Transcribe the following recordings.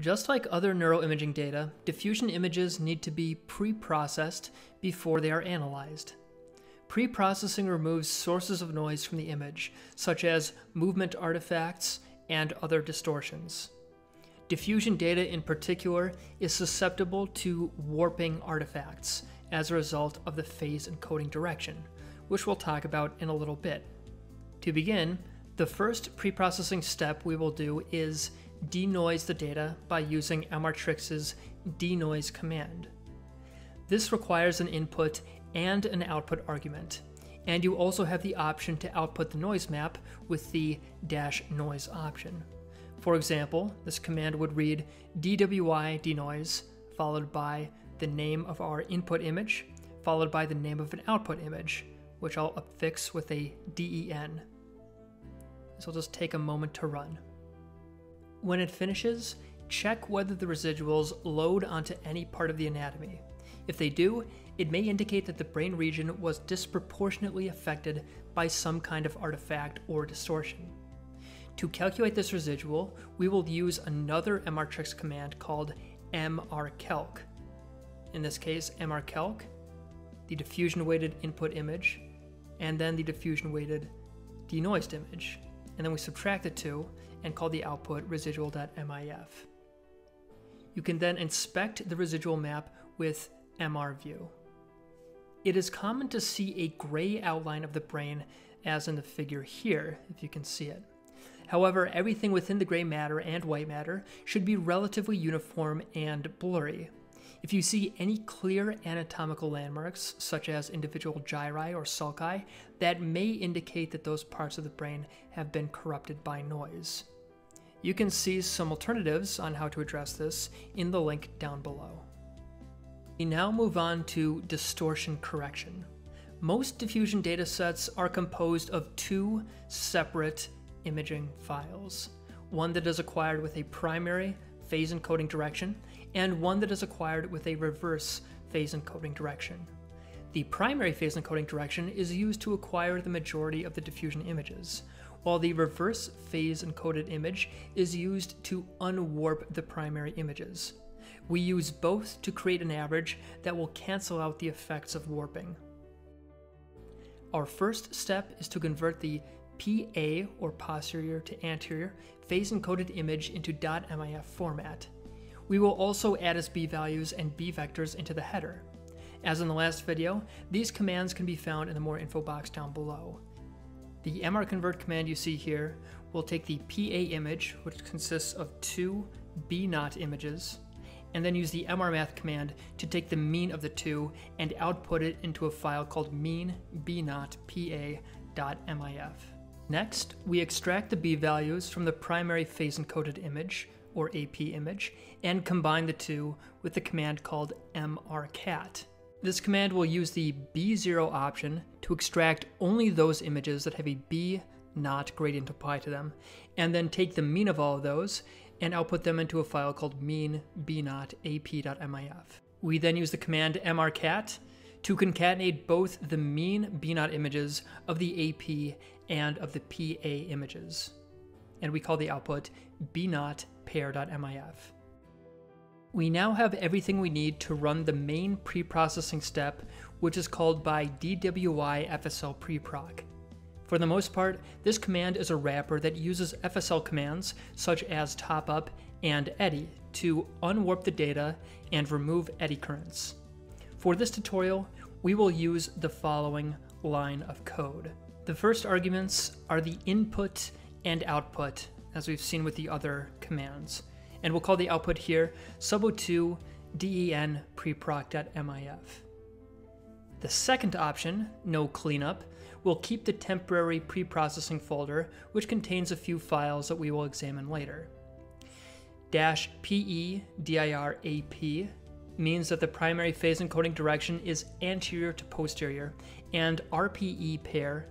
Just like other neuroimaging data, diffusion images need to be pre-processed before they are analyzed. Pre-processing removes sources of noise from the image, such as movement artifacts and other distortions. Diffusion data in particular is susceptible to warping artifacts as a result of the phase encoding direction, which we'll talk about in a little bit. To begin, the first pre-processing step we will do is denoise the data by using MRTrix's denoise command. This requires an input and an output argument, and you also have the option to output the noise map with the dash noise option. For example, this command would read dwi denoise followed by the name of our input image followed by the name of an output image, which I'll affix with a den. This will just take a moment to run. When it finishes, check whether the residuals load onto any part of the anatomy. If they do, it may indicate that the brain region was disproportionately affected by some kind of artifact or distortion. To calculate this residual, we will use another MRTrix command called mrcalc. In this case, mrcalc, the diffusion weighted input image, and then the diffusion weighted denoised image. And then we subtract the two and call the output residual.mif. You can then inspect the residual map with MRView. It is common to see a gray outline of the brain as in the figure here, if you can see it. However, everything within the gray matter and white matter should be relatively uniform and blurry. If you see any clear anatomical landmarks, such as individual gyri or sulci, that may indicate that those parts of the brain have been corrupted by noise. You can see some alternatives on how to address this in the link down below. We now move on to distortion correction. Most diffusion datasets are composed of two separate imaging files. One that is acquired with a primary phase encoding direction, and one that is acquired with a reverse phase encoding direction. The primary phase encoding direction is used to acquire the majority of the diffusion images, while the reverse phase encoded image is used to unwarp the primary images. We use both to create an average that will cancel out the effects of warping. Our first step is to convert the PA, or posterior to anterior, phase encoded image into .mif format. We will also add its B values and B vectors into the header. As in the last video, these commands can be found in the more info box down below. The mrconvert command you see here will take the PA image, which consists of two B naught images, and then use the mrmath command to take the mean of the two and output it into a file called mean b naught pa.mif. Next, we extract the B values from the primary phase encoded image, or AP image, and combine the two with the command called mrcat. This command will use the B0 option to extract only those images that have a B naught gradient applied to them, and then take the mean of all of those and output them into a file called mean b naught ap.mif. We then use the command mrcat to concatenate both the mean b naught images of the AP and of the PA images. And we call the output b naught pair.mif. We now have everything we need to run the main preprocessing step, which is called by DWI FSL preproc. For the most part, this command is a wrapper that uses FSL commands such as topup and eddy to unwarp the data and remove eddy currents. For this tutorial, we will use the following line of code. The first arguments are the input and output, as we've seen with the other commands and we'll call the output here sub02 den preproc.mif. The second option, no cleanup, will keep the temporary preprocessing folder, which contains a few files that we will examine later. Dash PE dir AP means that the primary phase encoding direction is anterior to posterior, and RPE pair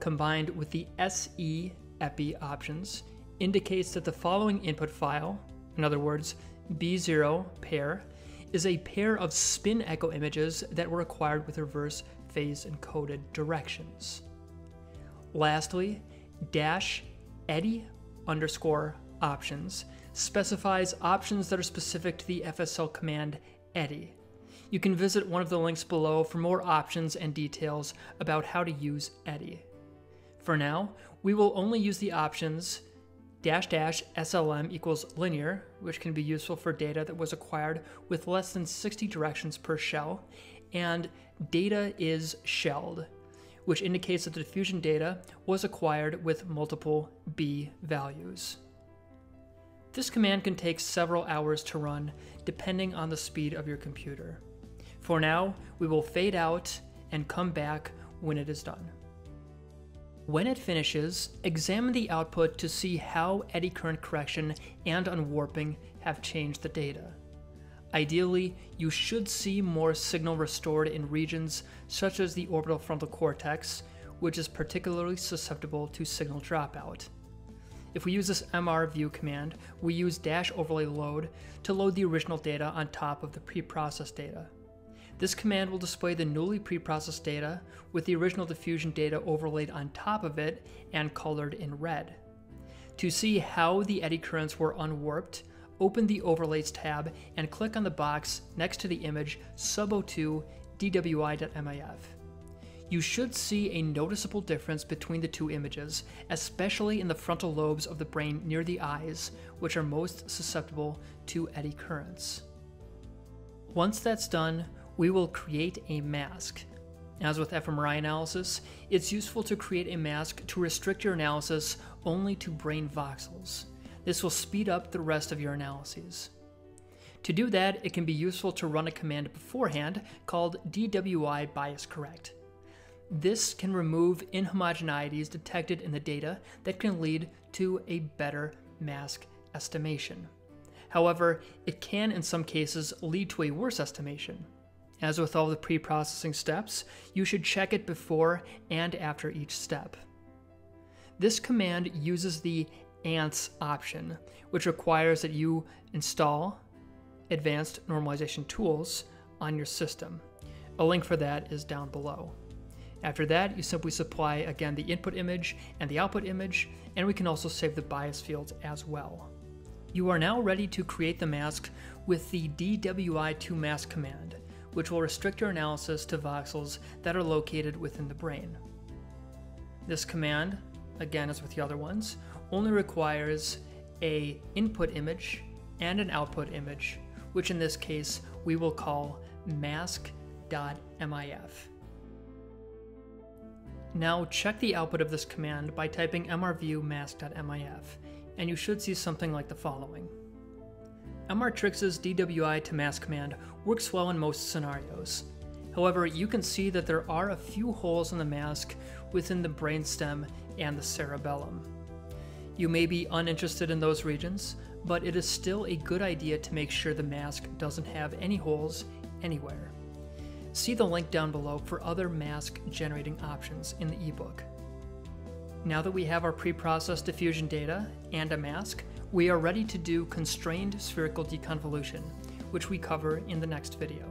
combined with the SE epi options indicates that the following input file, in other words, B0 pair, is a pair of spin echo images that were acquired with reverse phase encoded directions. Lastly, dash eddy underscore options specifies options that are specific to the FSL command eddy. You can visit one of the links below for more options and details about how to use eddy. For now, we will only use the options dash dash SLM equals linear, which can be useful for data that was acquired with less than 60 directions per shell, and data is shelled, which indicates that the diffusion data was acquired with multiple B values. This command can take several hours to run depending on the speed of your computer. For now, we will fade out and come back when it is done. When it finishes, examine the output to see how eddy current correction and unwarping have changed the data. Ideally, you should see more signal restored in regions such as the orbital frontal cortex, which is particularly susceptible to signal dropout. If we use this MR view command, we use dash overlay load to load the original data on top of the preprocessed data. This command will display the newly preprocessed data with the original diffusion data overlaid on top of it and colored in red. To see how the eddy currents were unwarped, open the Overlays tab and click on the box next to the image sub02 dwi.mif. You should see a noticeable difference between the two images, especially in the frontal lobes of the brain near the eyes, which are most susceptible to eddy currents. Once that's done, we will create a mask. As with fMRI analysis, it's useful to create a mask to restrict your analysis only to brain voxels. This will speed up the rest of your analyses. To do that, it can be useful to run a command beforehand called DWI bias correct. This can remove inhomogeneities detected in the data that can lead to a better mask estimation. However, it can in some cases lead to a worse estimation. As with all the pre-processing steps, you should check it before and after each step. This command uses the ANTS option, which requires that you install advanced normalization tools on your system. A link for that is down below. After that, you simply supply again the input image and the output image, and we can also save the bias fields as well. You are now ready to create the mask with the DWI2mask command which will restrict your analysis to voxels that are located within the brain. This command, again as with the other ones, only requires a input image and an output image, which in this case we will call mask.mif. Now check the output of this command by typing mrview mask.mif, and you should see something like the following. MRTrix's DWI to mask command works well in most scenarios. However, you can see that there are a few holes in the mask within the brainstem and the cerebellum. You may be uninterested in those regions, but it is still a good idea to make sure the mask doesn't have any holes anywhere. See the link down below for other mask generating options in the ebook. Now that we have our pre-processed diffusion data and a mask, we are ready to do constrained spherical deconvolution, which we cover in the next video.